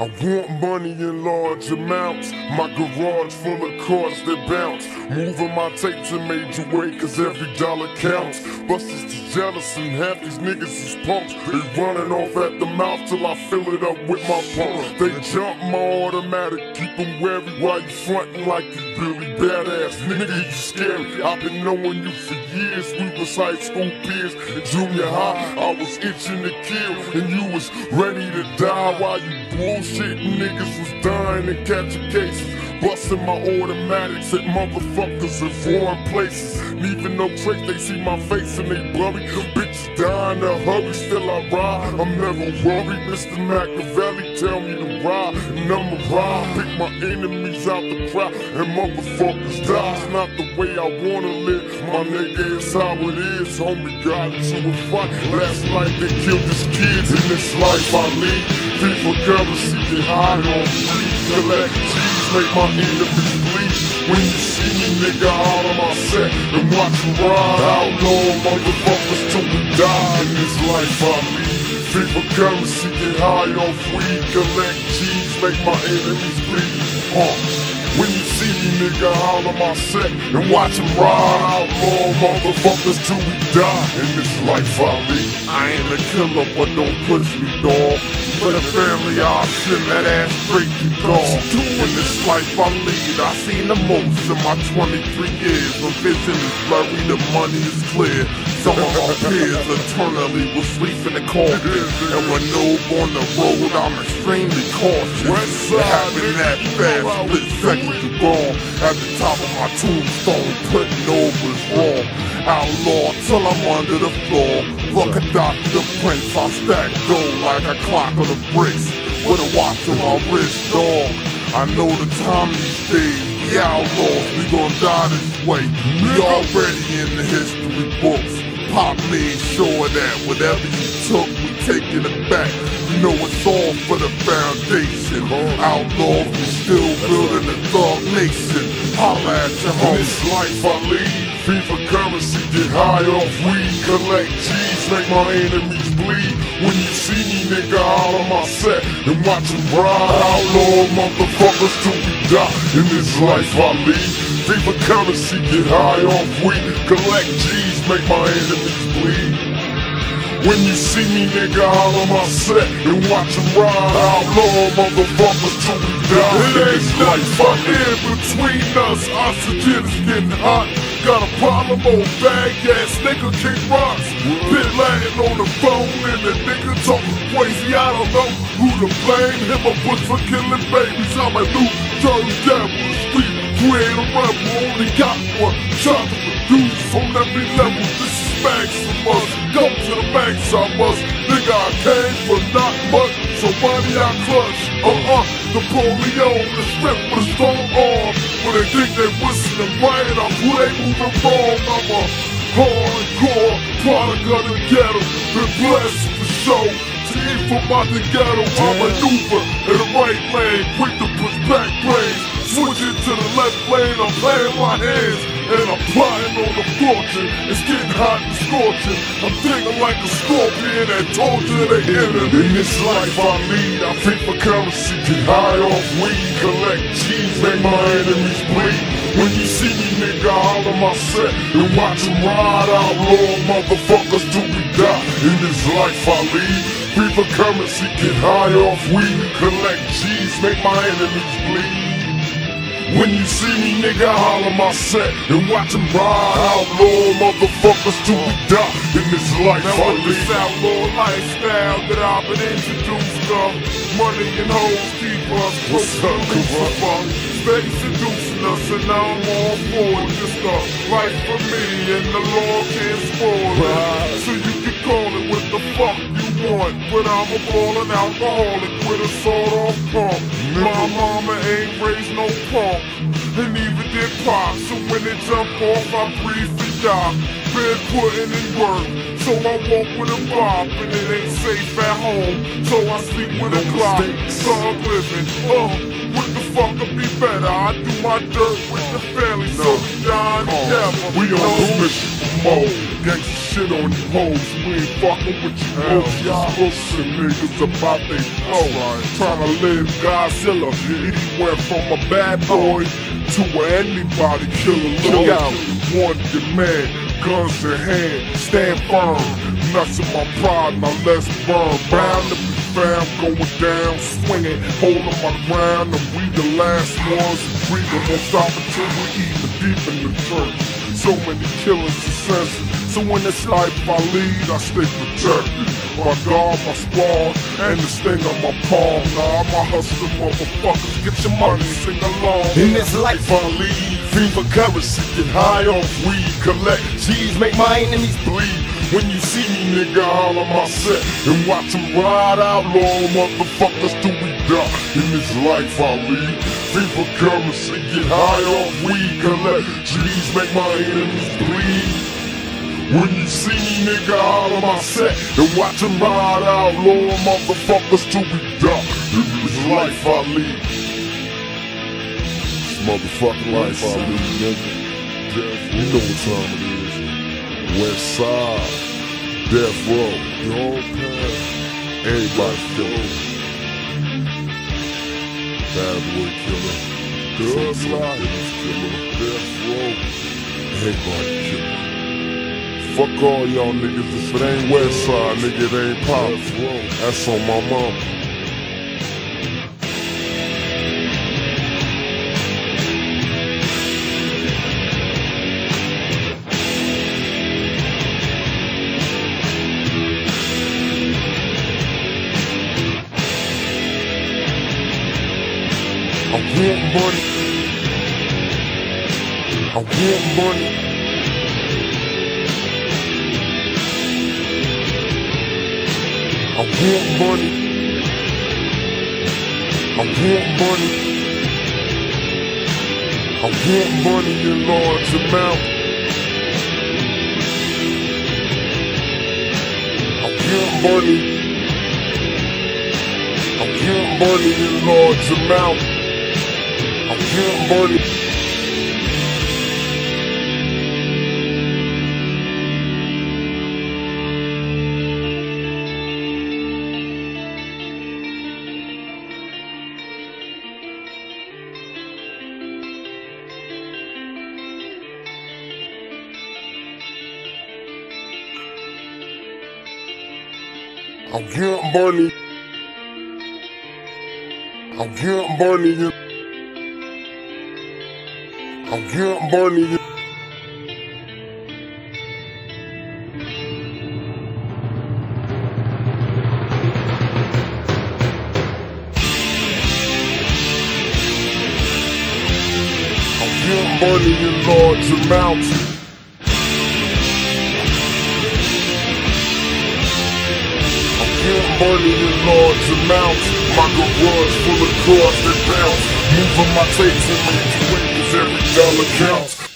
I want money in large amounts. My garage full of cars that bounce. Moving my tapes in major way, cause every dollar counts. Busters is jealous and half these niggas is punks. They running off at the mouth till I fill it up with my pump. They jump my automatic, keep them wary while you frontin' like you really badass. Nigga, you scary. I've been knowing you for years. We was high school peers in junior high. I was itching to kill, and you was ready to die while you bullshitting niggas was dying and catching cases. Busting my automatics at motherfuckers in foreign places. Leaving no trace, they see my face and they blurry. Bitches dying to hurry, still I ride. I'm never worried. Mr. Machiavelli tell me to ride, and I'ma ride. Pick my enemies out the crowd, and motherfuckers die. It's not the way I wanna live. My nigga, it's how it is. Homie got into a fight. Last night they killed his kids. In this life I lead, FIFA currency get high on free. Collect cheese, make my enemies bleed. When you see me, nigga, out of my set and watch me ride. Outlaw motherfuckers till we die. In this life I lead. FIFA currency get high off weed. Collect cheese, make my enemies bleed. Uh. When you see me, nigga, holler my set and watch him ride. Outlaw motherfuckers till we die. In this life I lead. I ain't a killer, but don't push me, dog. For the family, I'll send that ass straight to God. In this life I lead, I seen the most in my 23 years. The vision is blurry, the money is clear. Some of our peers eternally will sleep in the coffin. And when no on the road, I'm extremely cautious. Happened that fast, split seconds ago. At the top of my tombstone, putting over is wrong. Outlaw till I'm under the floor. Fuck a doctor, prince, I stack gold like a clock on the bricks. With a watch on my wrist, dog. I know the time these days. the outlaws, we gon' die this way. We already in the history books. Pop made sure that whatever you took, taking it back. You know it's all for the foundation. Outlaws, we still building the thug nation. Holla at your home. This life I lead. FIFA currency, get high off weed, collect cheese, make my enemies bleed. When you see me, nigga, out of my set and watch them ride. Outlaw motherfuckers till we die. In this life I lead. FIFA currency, get high off weed, collect cheese, make my enemies bleed. When you see me, nigga, holler my set and watch them ride. Outlaw motherfuckers till we die. It ain't but in between us. Oxygen is getting hot. Got a problem on bag ass nigga kick rocks. Been laying on the phone and the nigga talking crazy. I don't know who to blame. Him or Bush for killing babies. I'm a new dirty devil. Street create a rebel. Only got one shot to produce on every level. I must. Nigga, I came for not much. So money I clutch. Uh-uh. Napoleon, the strength with a strong arm. When they think they whistling right, I'm who they moving wrong. I'm a hardcore product of the ghetto. Been blessed for show. To eat from out the ghetto, I maneuver in the right lane, quick to push back brains. Switching to the left lane, I'm playing my hands, and I'm plotting on the fortune. It's getting hot and scorching. I'm thinking like a scorpion that torture the enemy. In this life I lead, I think for currency, get high off weed, collect cheese, make my enemies bleed. When you see me, nigga, holler my set and watch them ride outlaw motherfuckers till we die. In this life I lead, FIFA currency, get high off weed, collect cheese, make my enemies bleed. When you see me, nigga, holler my set and watch them ride outlaw motherfuckers till we die. In this life Now I with this outlaw lifestyle that I've been introduced to Money and hoes keep us What's close to up, the Kurupt? Lucifer Steady seducing us and now I'm all for it Just a life for me and the law can't spoil it Right. So you can call it what the fuck you want But I'm a ballin' alcoholic with a sawed off pump My mama ain't raised no punk And neither did Pop. So when they jump off I breathe for y'all Been putting in work So I walk with a bob And it ain't safe at home. So I sleep with a clock. Dog living Oh, what the fuck could be better? I do my dirt with the family So we die Uh, together. We on No the mission. Gangsta shit on you hoes. We ain't fucking with you hoes. Y'all pussy niggas about they flow. Tryna live Godzilla. He went from a bad oh. boy to an anybody killer. Look out. One demand, guns in hand, stand firm. Nuts in my pride, now let's burn. Bound to be fam, going down, swinging, holding my ground, and we the last ones breathing. Won't stop until we even deep in the church. So many killers and senses. So when this life I lead, I stay protected. My God, my squad, and this thing on my palm. Now nah, my hustling motherfuckers, get your money, sing along. In this life I lead, fiend for currency, get high off weed, collect G's, make my enemies bleed. When you see me, nigga, holler my set and watch them ride out, outlaw motherfuckers till we die. In this life I lead, FIFA currency, get high off weed, collect G's, make my enemies bleed. When you see me, nigga, holler my set and watch them ride outlaw motherfuckers till we. In this life I lead. This motherfucking life I lead, nigga. You know what time it is. West Side, Death Row, whole path, everybody killer. Bad boy killer, Thug Life killer, Death Row, everybody killer. Fuck all y'all niggas, if it ain't West Side, nigga, it ain't pop. That's on my mama. I want money. I want money. Want money. I want money. I want money in large amount. I want money. I want money in large amount. I want money. I want money. I want money. in- I want money. in- I want money in large amounts. Money in large amounts. My garage full of cars that bounce. Moving my tapes and making waves, every dollar counts.